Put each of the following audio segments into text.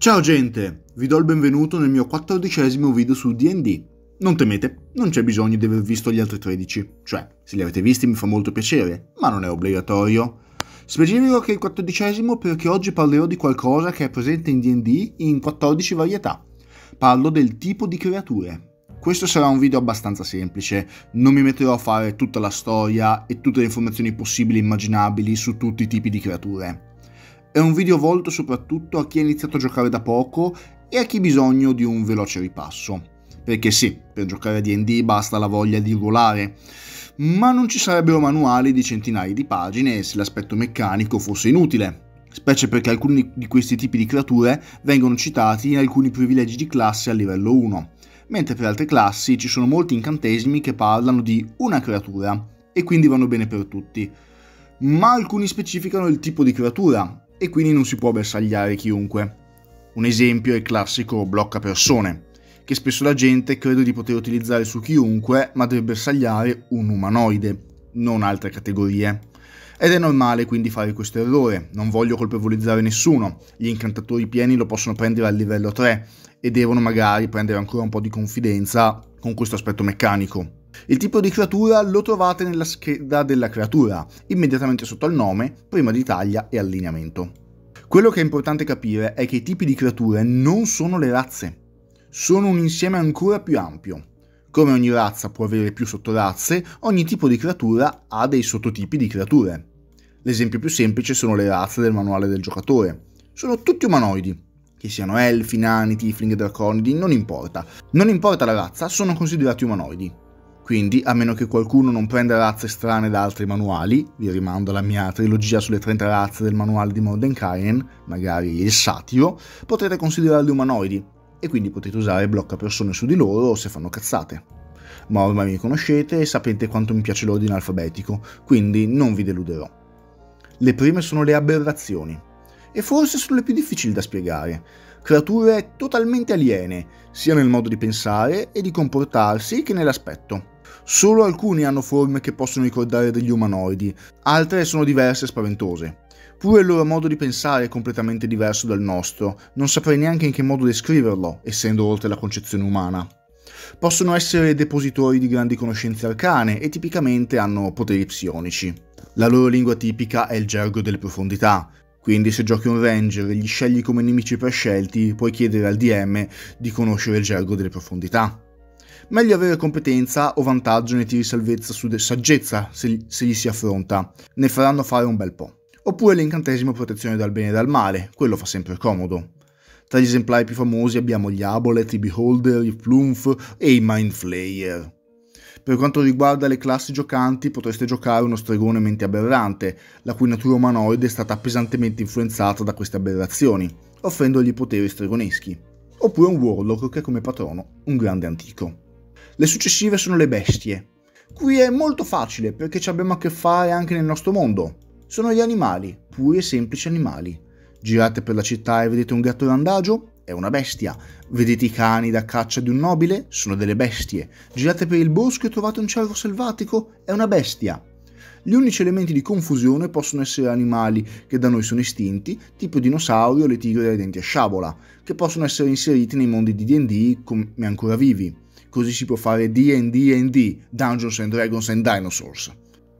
Ciao gente, vi do il benvenuto nel mio quattordicesimo video su D&D. Non temete, non c'è bisogno di aver visto gli altri 13, cioè, se li avete visti mi fa molto piacere, ma non è obbligatorio. Specifico che è il quattordicesimo perché oggi parlerò di qualcosa che è presente in D&D in 14 varietà. Parlo del tipo di creature. Questo sarà un video abbastanza semplice, non mi metterò a fare tutta la storia e tutte le informazioni possibili e immaginabili su tutti i tipi di creature è un video volto soprattutto a chi ha iniziato a giocare da poco e a chi ha bisogno di un veloce ripasso. Perché sì, per giocare a DD basta la voglia di ruolare, ma non ci sarebbero manuali di centinaia di pagine se l'aspetto meccanico fosse inutile, specie perché alcuni di questi tipi di creature vengono citati in alcuni privilegi di classe a livello 1, mentre per altre classi ci sono molti incantesimi che parlano di una creatura e quindi vanno bene per tutti, ma alcuni specificano il tipo di creatura e quindi non si può bersagliare chiunque. Un esempio è il classico blocca persone, che spesso la gente crede di poter utilizzare su chiunque, ma deve bersagliare un umanoide, non altre categorie. Ed è normale quindi fare questo errore, non voglio colpevolizzare nessuno, gli incantatori pieni lo possono prendere al livello 3 e devono magari prendere ancora un po' di confidenza con questo aspetto meccanico. Il tipo di creatura lo trovate nella scheda della creatura, immediatamente sotto al nome, prima di taglia e allineamento. Quello che è importante capire è che i tipi di creature non sono le razze, sono un insieme ancora più ampio. Come ogni razza può avere più sottorazze, ogni tipo di creatura ha dei sottotipi di creature. L'esempio più semplice sono le razze del manuale del giocatore. Sono tutti umanoidi, che siano elfi, nani, tiefling, draconidi, non importa. Non importa la razza, sono considerati umanoidi. Quindi, a meno che qualcuno non prenda razze strane da altri manuali, vi rimando alla mia trilogia sulle 30 razze del manuale di Mordenkainen, magari il satiro, potrete considerarli umanoidi, e quindi potete usare blocca persone su di loro se fanno cazzate. Ma ormai mi conoscete e sapete quanto mi piace l'ordine alfabetico, quindi non vi deluderò. Le prime sono le aberrazioni, e forse sono le più difficili da spiegare. Creature totalmente aliene, sia nel modo di pensare e di comportarsi che nell'aspetto. Solo alcuni hanno forme che possono ricordare degli umanoidi, altre sono diverse e spaventose. Pure il loro modo di pensare è completamente diverso dal nostro, non saprei neanche in che modo descriverlo, essendo oltre la concezione umana. Possono essere depositori di grandi conoscenze arcane e tipicamente hanno poteri psionici. La loro lingua tipica è il gergo delle profondità, quindi se giochi un ranger e gli scegli come nemici prescelti, puoi chiedere al DM di conoscere il gergo delle profondità. Meglio avere competenza o vantaggio nei tiri salvezza su saggezza se, se gli si affronta, ne faranno fare un bel po'. Oppure l'incantesimo protezione dal bene e dal male, quello fa sempre comodo. Tra gli esemplari più famosi abbiamo gli Abolet, i Beholder, i Plumf e i Mind Flayer. Per quanto riguarda le classi giocanti, potreste giocare uno stregone mente aberrante, la cui natura umanoide è stata pesantemente influenzata da queste aberrazioni, offrendogli poteri stregoneschi. Oppure un Warlock che ha come patrono un grande antico. Le successive sono le bestie. Qui è molto facile perché ci abbiamo a che fare anche nel nostro mondo. Sono gli animali, puri e semplici animali. Girate per la città e vedete un gatto randagio? È una bestia. Vedete i cani da caccia di un nobile? Sono delle bestie. Girate per il bosco e trovate un cervo selvatico? È una bestia. Gli unici elementi di confusione possono essere animali che da noi sono estinti, tipo dinosaurio o le tigre dai denti a sciabola, che possono essere inseriti nei mondi di D&D come ancora vivi così si può fare D&D&D, Dungeons and Dragons and Dinosaurs.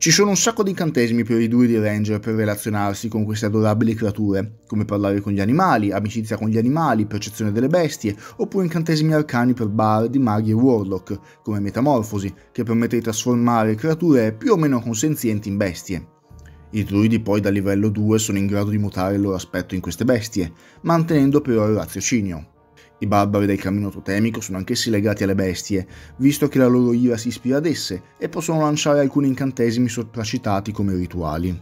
Ci sono un sacco di incantesimi per i druidi ranger per relazionarsi con queste adorabili creature, come parlare con gli animali, amicizia con gli animali, percezione delle bestie, oppure incantesimi arcani per bardi, maghi e warlock, come metamorfosi, che permette di trasformare creature più o meno consenzienti in bestie. I druidi poi da livello 2 sono in grado di mutare il loro aspetto in queste bestie, mantenendo però il raziocinio. I barbari del cammino totemico sono anch'essi legati alle bestie, visto che la loro ira si ispira ad esse e possono lanciare alcuni incantesimi sopracitati come rituali.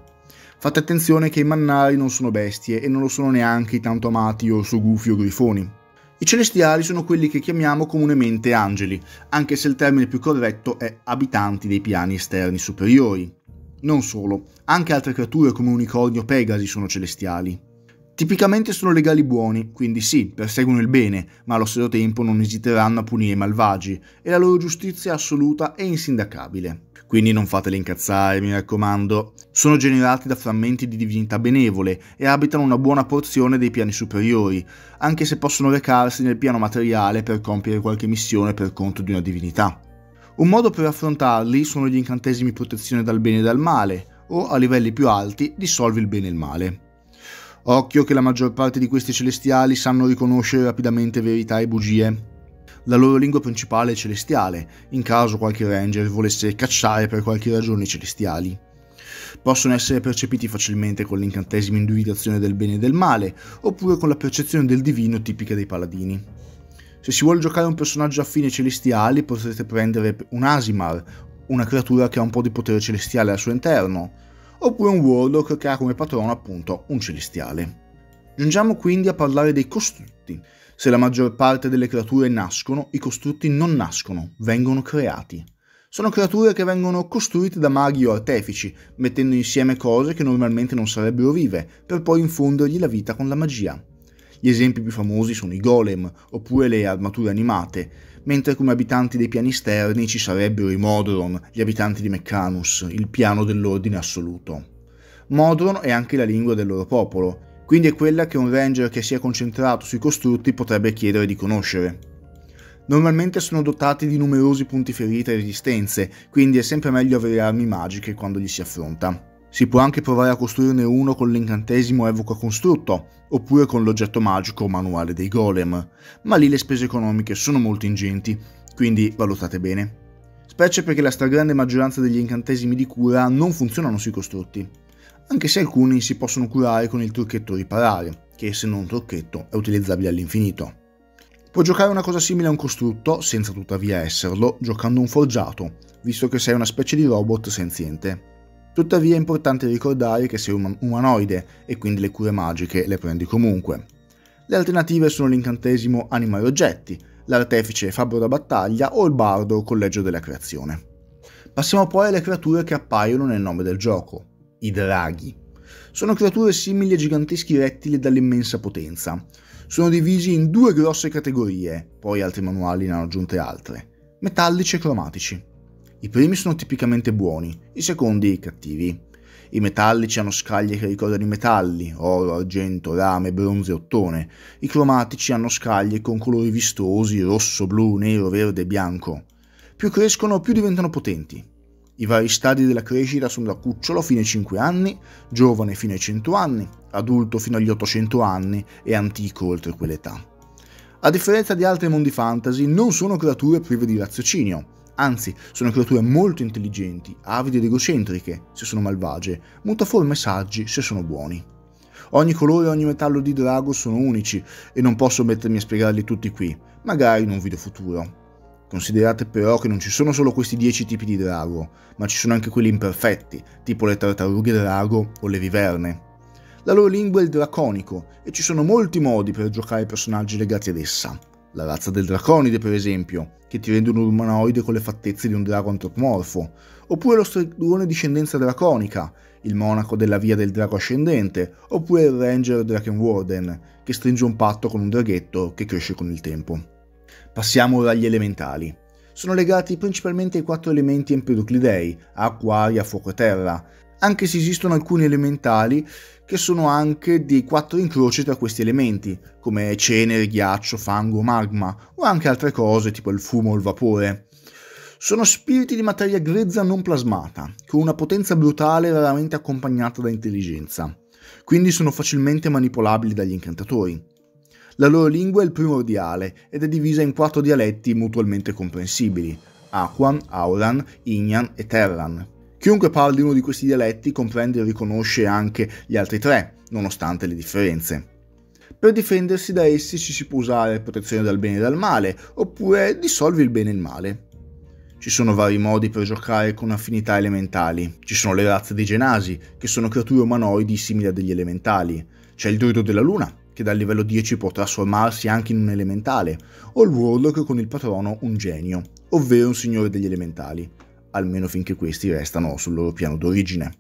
Fate attenzione che i mannari non sono bestie e non lo sono neanche i tanto amati orsogufi o grifoni. I celestiali sono quelli che chiamiamo comunemente angeli, anche se il termine più corretto è abitanti dei piani esterni superiori. Non solo, anche altre creature come unicorni o pegasi sono celestiali. Tipicamente sono legali buoni, quindi sì, perseguono il bene, ma allo stesso tempo non esiteranno a punire i malvagi, e la loro giustizia è assoluta e insindacabile. quindi non fatele incazzare, mi raccomando. Sono generati da frammenti di divinità benevole e abitano una buona porzione dei piani superiori, anche se possono recarsi nel piano materiale per compiere qualche missione per conto di una divinità. Un modo per affrontarli sono gli incantesimi protezione dal bene e dal male, o a livelli più alti dissolvi il bene e il male. Occhio che la maggior parte di questi celestiali sanno riconoscere rapidamente verità e bugie, la loro lingua principale è celestiale, in caso qualche ranger volesse cacciare per qualche ragione i celestiali. Possono essere percepiti facilmente con l'incantesimo individuazione del bene e del male, oppure con la percezione del divino tipica dei paladini. Se si vuole giocare un personaggio affine ai celestiali, potrete prendere un Asimar, una creatura che ha un po' di potere celestiale al suo interno, oppure un Warlock che ha come patrono appunto un celestiale. Giungiamo quindi a parlare dei costrutti. Se la maggior parte delle creature nascono, i costrutti non nascono, vengono creati. Sono creature che vengono costruite da maghi o artefici, mettendo insieme cose che normalmente non sarebbero vive, per poi infondergli la vita con la magia. Gli esempi più famosi sono i golem, oppure le armature animate, mentre come abitanti dei piani esterni ci sarebbero i Modron, gli abitanti di Meccanus, il piano dell'ordine assoluto. Modron è anche la lingua del loro popolo, quindi è quella che un ranger che sia concentrato sui costrutti potrebbe chiedere di conoscere. Normalmente sono dotati di numerosi punti ferita e resistenze, quindi è sempre meglio avere armi magiche quando gli si affronta. Si può anche provare a costruirne uno con l'incantesimo evoca costrutto, oppure con l'oggetto magico manuale dei golem, ma lì le spese economiche sono molto ingenti, quindi valutate bene. Specie perché la stragrande maggioranza degli incantesimi di cura non funzionano sui costrutti anche se alcuni si possono curare con il trucchetto riparare, che essendo un trucchetto è utilizzabile all'infinito. Puoi giocare una cosa simile a un costrutto, senza tuttavia esserlo, giocando un forgiato, visto che sei una specie di robot senziente. Tuttavia è importante ricordare che sei un umanoide e quindi le cure magiche le prendi comunque. Le alternative sono l'incantesimo animare oggetti, l'artefice fabbro da battaglia o il bardo collegio della creazione. Passiamo poi alle creature che appaiono nel nome del gioco i draghi. Sono creature simili a giganteschi rettili dall'immensa potenza. Sono divisi in due grosse categorie, poi altri manuali ne hanno aggiunte altre, metallici e cromatici. I primi sono tipicamente buoni, i secondi cattivi. I metallici hanno scaglie che ricordano i metalli, oro, argento, rame, bronzo e ottone. I cromatici hanno scaglie con colori vistosi, rosso, blu, nero, verde e bianco. Più crescono, più diventano potenti. I vari stadi della crescita sono da cucciolo fino ai 5 anni, giovane fino ai 100 anni, adulto fino agli 800 anni e antico oltre quell'età. A differenza di altri mondi fantasy, non sono creature prive di raziocinio, anzi sono creature molto intelligenti, avide ed egocentriche se sono malvagie, mutaforme e saggi se sono buoni. Ogni colore e ogni metallo di drago sono unici e non posso mettermi a spiegarli tutti qui, magari in un video futuro. Considerate però che non ci sono solo questi 10 tipi di drago, ma ci sono anche quelli imperfetti, tipo le tartarughe drago o le viverne. La loro lingua è il draconico e ci sono molti modi per giocare personaggi legati ad essa. La razza del draconide, per esempio, che ti rende un umanoide con le fattezze di un drago antropomorfo, oppure lo stregone discendenza draconica, il monaco della via del drago ascendente, oppure il ranger Drakenwarden, che stringe un patto con un draghetto che cresce con il tempo. Passiamo ora agli elementali. Sono legati principalmente ai quattro elementi empedoclidei, acqua, aria, fuoco e terra, anche se esistono alcuni elementali che sono anche dei quattro incroci tra questi elementi, come cenere, ghiaccio, fango, magma, o anche altre cose tipo il fumo o il vapore. Sono spiriti di materia grezza non plasmata, con una potenza brutale raramente accompagnata da intelligenza, quindi sono facilmente manipolabili dagli incantatori. La loro lingua è il primordiale ed è divisa in quattro dialetti mutualmente comprensibili, Aquan, Auran, Ignan e Terran. Chiunque parli uno di questi dialetti comprende e riconosce anche gli altri tre, nonostante le differenze. Per difendersi da essi ci si può usare protezione dal bene e dal male, oppure dissolvi il bene e il male. Ci sono vari modi per giocare con affinità elementali. Ci sono le razze dei genasi, che sono creature umanoidi simili a degli elementali. C'è il druido della luna, che dal livello 10 può trasformarsi anche in un elementale, o il Warlock con il patrono un genio, ovvero un signore degli elementali, almeno finché questi restano sul loro piano d'origine.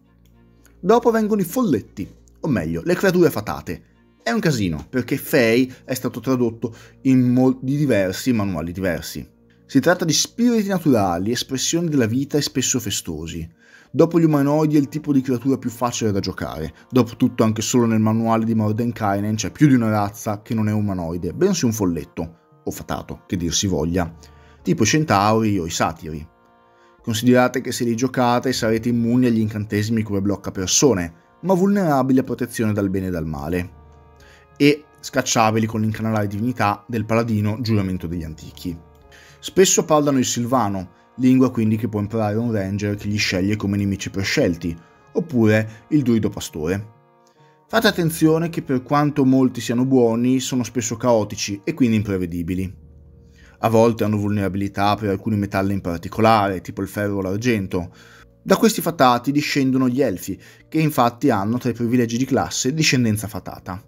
Dopo vengono i folletti, o meglio, le creature fatate. È un casino, perché Fey è stato tradotto in molti diversi manuali diversi. Si tratta di spiriti naturali, espressioni della vita e spesso festosi. Dopo gli umanoidi è il tipo di creatura più facile da giocare. Dopotutto anche solo nel manuale di Mordenkainen c'è più di una razza che non è umanoide, bensì un folletto, o fatato, che dir si voglia, tipo i centauri o i satiri. Considerate che se li giocate sarete immuni agli incantesimi come blocca persone, ma vulnerabili a protezione dal bene e dal male. E scacciabili con l'incanalare divinità del paladino giuramento degli antichi. Spesso parlano il silvano, lingua quindi che può imparare un ranger che gli sceglie come nemici prescelti, oppure il druido pastore. Fate attenzione che per quanto molti siano buoni, sono spesso caotici e quindi imprevedibili. A volte hanno vulnerabilità per alcuni metalli in particolare, tipo il ferro o l'argento. Da questi fatati discendono gli elfi, che infatti hanno tra i privilegi di classe discendenza fatata.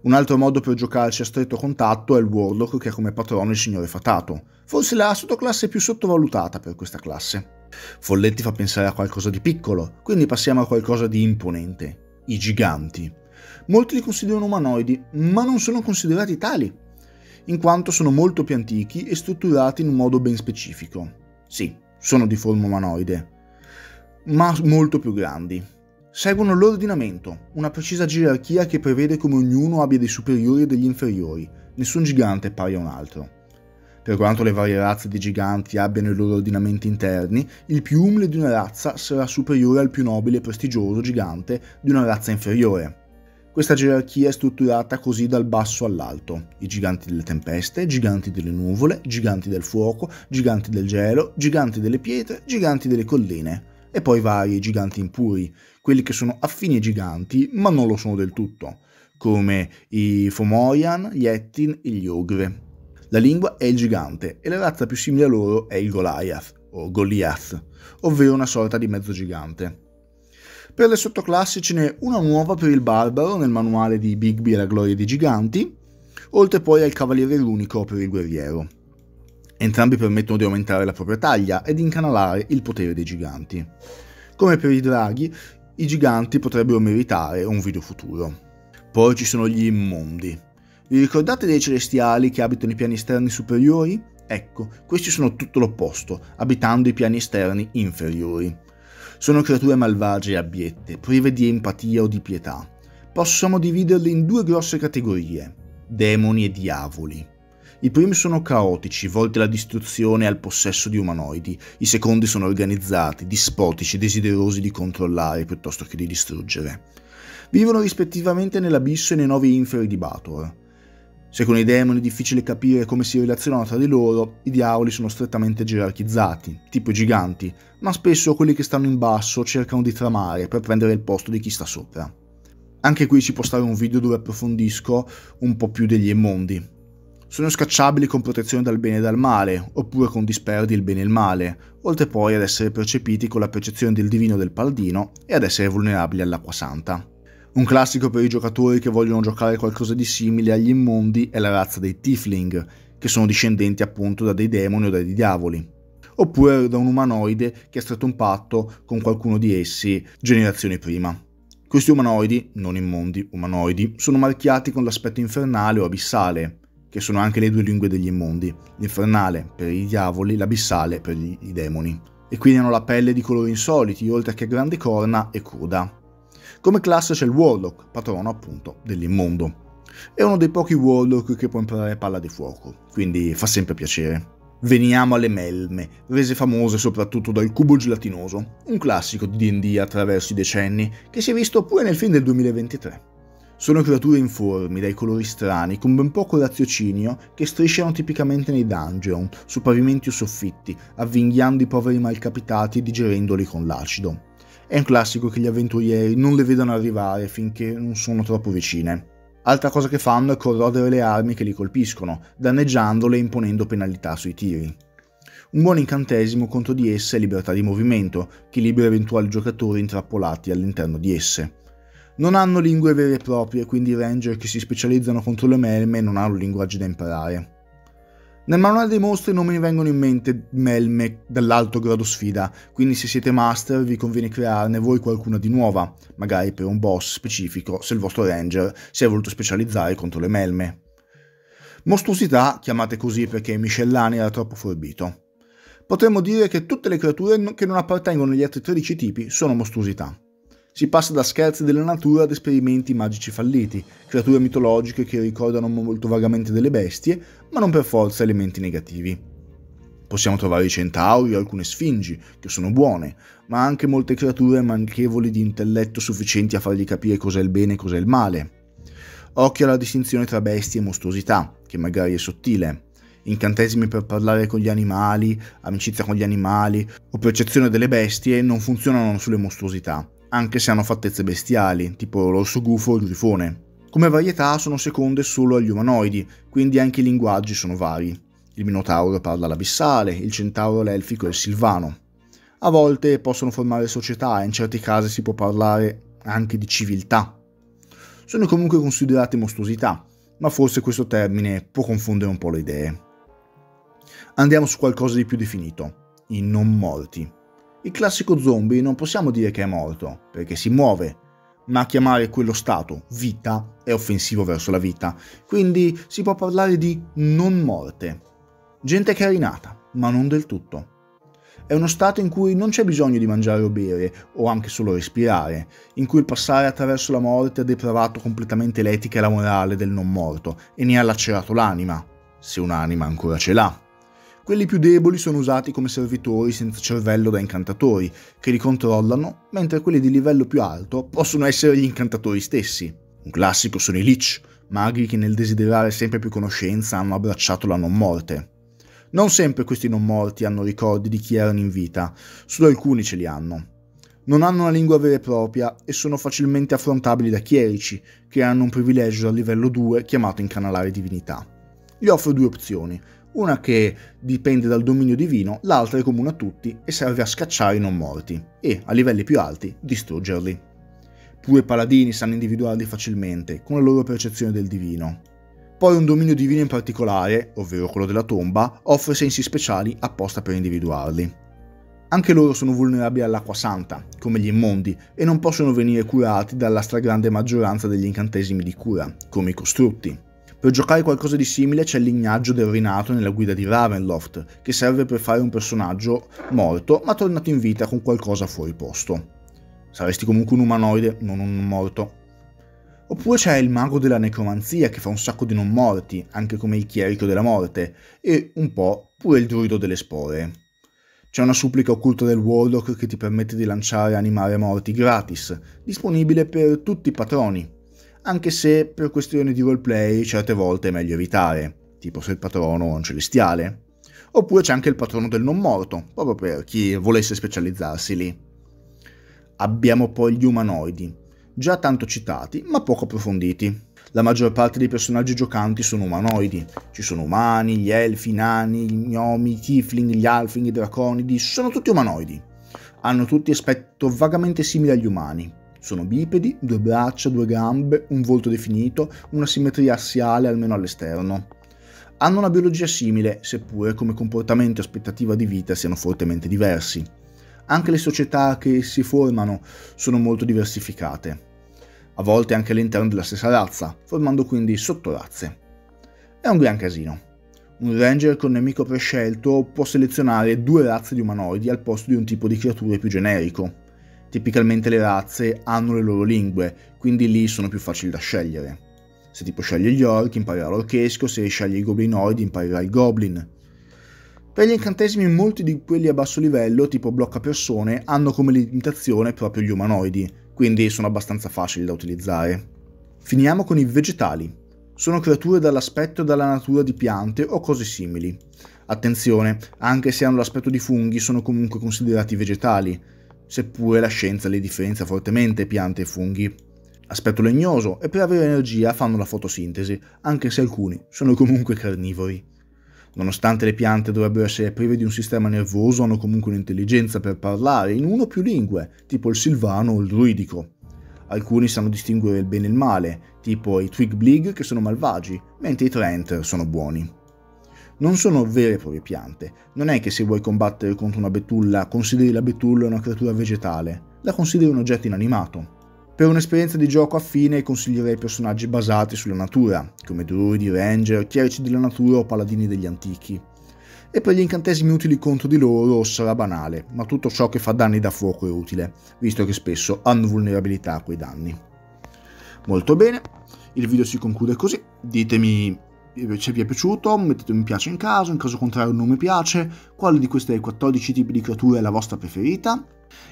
Un altro modo per giocarci a stretto contatto è il Warlock che ha come patrono il Signore Fatato, forse la sottoclasse più sottovalutata per questa classe. Folletti fa pensare a qualcosa di piccolo, quindi passiamo a qualcosa di imponente, i giganti. Molti li considerano umanoidi, ma non sono considerati tali, in quanto sono molto più antichi e strutturati in un modo ben specifico. Sì, sono di forma umanoide, ma molto più grandi. Seguono l'ordinamento, una precisa gerarchia che prevede come ognuno abbia dei superiori e degli inferiori, nessun gigante pari a un altro. Per quanto le varie razze di giganti abbiano i loro ordinamenti interni, il più umile di una razza sarà superiore al più nobile e prestigioso gigante di una razza inferiore. Questa gerarchia è strutturata così dal basso all'alto. I giganti delle tempeste, giganti delle nuvole, giganti del fuoco, giganti del gelo, giganti delle pietre, giganti delle colline e poi vari giganti impuri, quelli che sono affini ai giganti ma non lo sono del tutto, come i Fomorian, gli Ettin e gli Ogre. La lingua è il gigante e la razza più simile a loro è il Goliath o Goliath, ovvero una sorta di mezzo gigante. Per le sottoclassi ce n'è una nuova per il barbaro nel manuale di Bigby e la gloria dei giganti, oltre poi al cavaliere unico per il guerriero. Entrambi permettono di aumentare la propria taglia e di incanalare il potere dei giganti. Come per i draghi, i giganti potrebbero meritare un video futuro. Poi ci sono gli immondi. Vi ricordate dei celestiali che abitano i piani esterni superiori? Ecco, questi sono tutto l'opposto, abitando i piani esterni inferiori. Sono creature malvagie e abbiette, prive di empatia o di pietà. Possiamo dividerle in due grosse categorie, demoni e diavoli. I primi sono caotici, volti alla distruzione e al possesso di umanoidi, i secondi sono organizzati, dispotici, desiderosi di controllare piuttosto che di distruggere. Vivono rispettivamente nell'abisso e nei nove inferi di Bator. Se con i demoni è difficile capire come si relazionano tra di loro, i diavoli sono strettamente gerarchizzati, tipo i giganti, ma spesso quelli che stanno in basso cercano di tramare per prendere il posto di chi sta sopra. Anche qui ci può stare un video dove approfondisco un po' più degli immondi, sono scacciabili con protezione dal bene e dal male, oppure con disperdi il bene e il male, oltre poi ad essere percepiti con la percezione del divino del paladino e ad essere vulnerabili all'acqua santa. Un classico per i giocatori che vogliono giocare qualcosa di simile agli immondi è la razza dei Tifling, che sono discendenti appunto da dei demoni o dai diavoli, oppure da un umanoide che ha stretto un patto con qualcuno di essi generazioni prima. Questi umanoidi, non immondi, umanoidi, sono marchiati con l'aspetto infernale o abissale, che sono anche le due lingue degli immondi, l'infernale per i diavoli, l'abissale per i demoni. E quindi hanno la pelle di colori insoliti, oltre che grandi corna e coda. Come classe c'è il Warlock, patrono appunto dell'immondo. È uno dei pochi Warlock che può imparare palla di fuoco, quindi fa sempre piacere. Veniamo alle melme, rese famose soprattutto dal cubo gelatinoso, un classico di D&D attraverso i decenni che si è visto pure nel film del 2023. Sono creature informi, dai colori strani, con ben poco raziocinio, che strisciano tipicamente nei dungeon, su pavimenti o soffitti, avvinghiando i poveri malcapitati e digerendoli con l'acido. È un classico che gli avventurieri non le vedano arrivare finché non sono troppo vicine. Altra cosa che fanno è corrodere le armi che li colpiscono, danneggiandole e imponendo penalità sui tiri. Un buon incantesimo contro di esse è libertà di movimento, che libera eventuali giocatori intrappolati all'interno di esse. Non hanno lingue vere e proprie, quindi i ranger che si specializzano contro le melme non hanno linguaggi da imparare. Nel manuale dei mostri non mi vengono in mente melme dall'alto grado sfida, quindi se siete master vi conviene crearne voi qualcuna di nuova, magari per un boss specifico se il vostro ranger si è voluto specializzare contro le melme. Mostruosità, chiamate così perché Miscellani era troppo forbito. Potremmo dire che tutte le creature che non appartengono agli altri 13 tipi sono mostruosità. Si passa da scherzi della natura ad esperimenti magici falliti, creature mitologiche che ricordano molto vagamente delle bestie, ma non per forza elementi negativi. Possiamo trovare i centauri o alcune sfingi, che sono buone, ma anche molte creature manchevoli di intelletto sufficienti a fargli capire cos'è il bene e cos'è il male. Occhio alla distinzione tra bestie e mostruosità, che magari è sottile incantesimi per parlare con gli animali, amicizia con gli animali o percezione delle bestie non funzionano sulle mostruosità, anche se hanno fattezze bestiali, tipo l'orso gufo o il grifone. Come varietà sono seconde solo agli umanoidi, quindi anche i linguaggi sono vari. Il minotauro parla l'abissale, il centauro l'elfico e il silvano. A volte possono formare società e in certi casi si può parlare anche di civiltà. Sono comunque considerate mostruosità, ma forse questo termine può confondere un po' le idee. Andiamo su qualcosa di più definito, i non morti. Il classico zombie non possiamo dire che è morto, perché si muove, ma chiamare quello stato vita è offensivo verso la vita, quindi si può parlare di non morte. Gente che è rinata, ma non del tutto. È uno stato in cui non c'è bisogno di mangiare o bere, o anche solo respirare, in cui il passare attraverso la morte ha depravato completamente l'etica e la morale del non morto e ne ha lacerato l'anima, se un'anima ancora ce l'ha. Quelli più deboli sono usati come servitori senza cervello da incantatori, che li controllano, mentre quelli di livello più alto possono essere gli incantatori stessi. Un classico sono i Lich, maghi che nel desiderare sempre più conoscenza hanno abbracciato la non morte. Non sempre questi non morti hanno ricordi di chi erano in vita, solo alcuni ce li hanno. Non hanno una lingua vera e propria e sono facilmente affrontabili da chierici, che hanno un privilegio a livello 2 chiamato incanalare divinità. Gli offro due opzioni, una che dipende dal dominio divino, l'altra è comune a tutti e serve a scacciare i non morti e, a livelli più alti, distruggerli. Pure i paladini sanno individuarli facilmente, con la loro percezione del divino. Poi un dominio divino in particolare, ovvero quello della tomba, offre sensi speciali apposta per individuarli. Anche loro sono vulnerabili all'acqua santa, come gli immondi, e non possono venire curati dalla stragrande maggioranza degli incantesimi di cura, come i costrutti. Per giocare qualcosa di simile c'è il lignaggio del rinato nella guida di Ravenloft, che serve per fare un personaggio morto ma tornato in vita con qualcosa fuori posto. Saresti comunque un umanoide, non un morto. Oppure c'è il mago della necromanzia che fa un sacco di non morti, anche come il chierico della morte, e un po' pure il druido delle spore. C'è una supplica occulta del Warlock che ti permette di lanciare animali morti gratis, disponibile per tutti i patroni, anche se per questioni di roleplay certe volte è meglio evitare, tipo se il patrono è un celestiale. Oppure c'è anche il patrono del non morto, proprio per chi volesse specializzarsi lì. Abbiamo poi gli umanoidi, già tanto citati, ma poco approfonditi. La maggior parte dei personaggi giocanti sono umanoidi. Ci sono umani, gli elfi, i nani, gli gnomi, i tiefling, gli alfing, i draconidi, sono tutti umanoidi. Hanno tutti aspetto vagamente simile agli umani, sono bipedi, due braccia, due gambe, un volto definito, una simmetria assiale almeno all'esterno. Hanno una biologia simile, seppure come comportamento e aspettativa di vita siano fortemente diversi. Anche le società che si formano sono molto diversificate, a volte anche all'interno della stessa razza, formando quindi sottorazze. È un gran casino. Un ranger con nemico prescelto può selezionare due razze di umanoidi al posto di un tipo di creature più generico. Tipicamente le razze hanno le loro lingue, quindi lì sono più facili da scegliere. Se tipo scegli gli orc imparerà l'orchesco, se scegli i goblinoidi imparerà il goblin. Per gli incantesimi molti di quelli a basso livello, tipo blocca persone, hanno come limitazione proprio gli umanoidi, quindi sono abbastanza facili da utilizzare. Finiamo con i vegetali. Sono creature dall'aspetto e dalla natura di piante o cose simili. Attenzione, anche se hanno l'aspetto di funghi sono comunque considerati vegetali, seppure la scienza li differenzia fortemente piante e funghi. Aspetto legnoso e per avere energia fanno la fotosintesi, anche se alcuni sono comunque carnivori. Nonostante le piante dovrebbero essere prive di un sistema nervoso, hanno comunque un'intelligenza per parlare in uno o più lingue, tipo il silvano o il druidico. Alcuni sanno distinguere il bene e il male, tipo i Twigblig che sono malvagi, mentre i Trent sono buoni non sono vere e proprie piante. Non è che se vuoi combattere contro una betulla consideri la betulla una creatura vegetale, la consideri un oggetto inanimato. Per un'esperienza di gioco affine consiglierei personaggi basati sulla natura, come druidi, ranger, chierici della natura o paladini degli antichi. E per gli incantesimi utili contro di loro sarà banale, ma tutto ciò che fa danni da fuoco è utile, visto che spesso hanno vulnerabilità a quei danni. Molto bene, il video si conclude così, ditemi se vi è piaciuto, mettete un mi piace in caso, in caso contrario non mi piace, quale di questi 14 tipi di creature è la vostra preferita,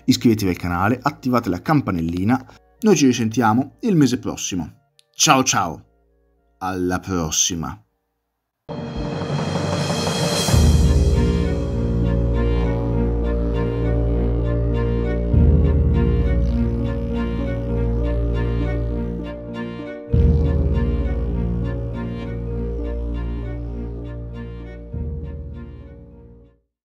iscrivetevi al canale, attivate la campanellina, noi ci risentiamo il mese prossimo. Ciao ciao, alla prossima!